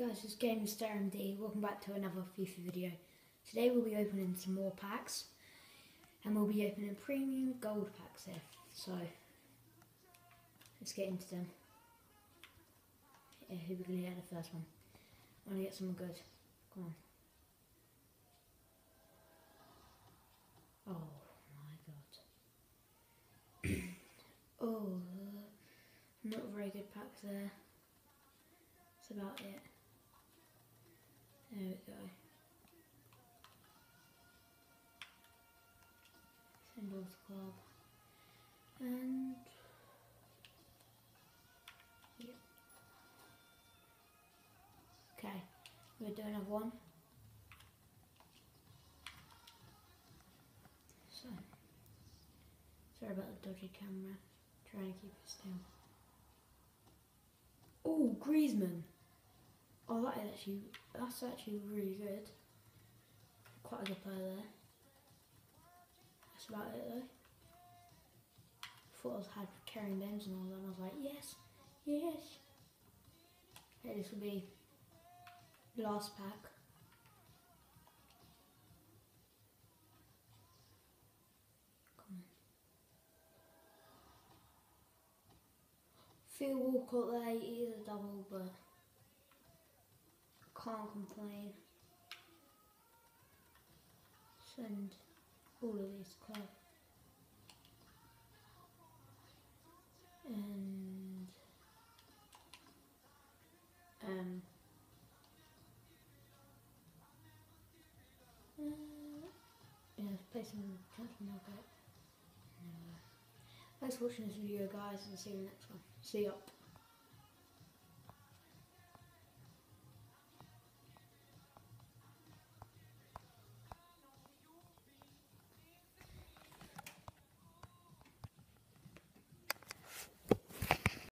guys, it's Star MD. Welcome back to another FIFA video. Today we'll be opening some more packs, and we'll be opening premium gold packs here. So let's get into them. Yeah, who we gonna get the first one? I wanna get someone good. Come on. Oh my god. oh, uh, not very good packs there. That's about it. There we go. Symbols Club. And yep. Okay, we're doing another one. So sorry about the dodgy camera. Trying to keep it still. Oh, Griezmann. Oh, that is actually that's actually really good. Quite a good player there. That's about it though. Thought I was had Karim Benzema and I was like, yes, yes. Okay, this will be last pack. Come on. Phil Walcott there, he is a double, but can't complain. Send all of these club. And um uh, yeah, play some transfer market. No. Thanks for watching this video guys and see you in the next one. See up.